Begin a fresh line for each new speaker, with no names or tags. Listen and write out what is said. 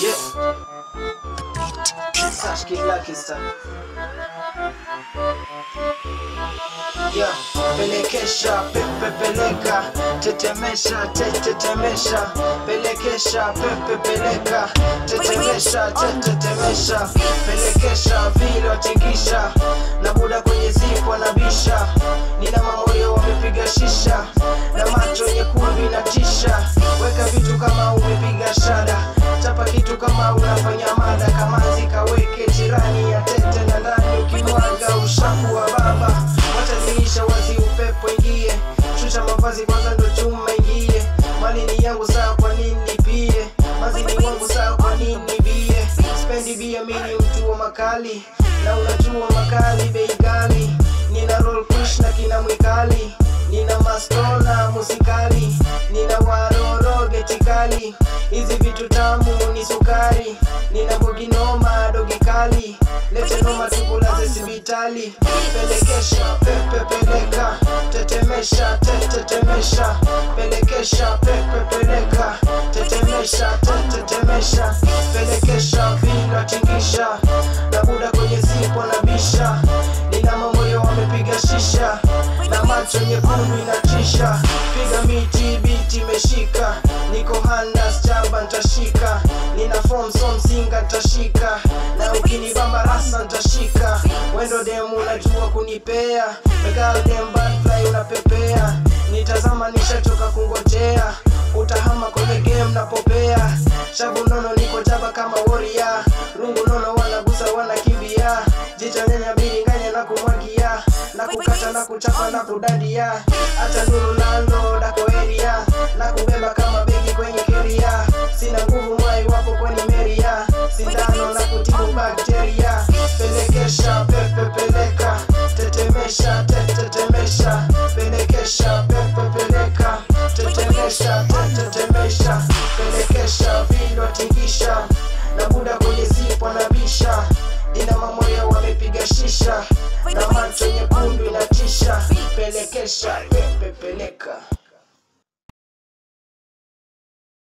Yeah. Sash kila kista. Yeah. Pelekesha, pepe peleka, tetemesha, tetemesha. Pelekesha, pepe peleka, tetemesha, tetemesha. Pelekesha, vile watingisha, na buda kwenye zipo na bisha, nina mamoyo wamepiga shisha, na macho nyekundu inatisha, unafanya mada, kama kaweke jirani ya tete na ndani, ukimwaga ushaku wa baba watazilisha wazi upepo ingie shusha mavazi kwanza ndo chuma ingie mali ni yangu saa kwa nini pie? Mazi ni wangu saa kwa nini bie spendi bia mini mtu wa makali na unajua makali getikali hizi vitu tamu ni sukari. Nina boginoma dogi kali. Lete noma tukulaze sibitali. Pelekesha pepe peleka. Tetemesha tetetemesha pelekesha pepe peleka. Tetemesha tetetemesha pelekesha vila tingisha. Na buda kwenye zipo na bisha. Nina mamoyo wamepiga shisha. Na macho nyekundu inatisha piga miti biti imeshika handas chamba ntashika nina form so mzinga ntashika na ukinibamba rasa ntashika wendo demu unajua kunipea. Megal dem butterfly unapepea. Nitazama nishatoka kungojea. Utahama kwenye game napopea. Shabu nono niko jaba kama warrior. Rungu nono wanagusa wanakimbia jicho nyanya biringanya na kumwagia. Na kukata na kuchapa na kudadia hata nuru lando tetemesha tetetemesha pelekesha vino tingisha na buda kwenye zipo na bisha ina mamoyo wamepiga shisha na macho nyekundu inatisha pelekesha pepe peleka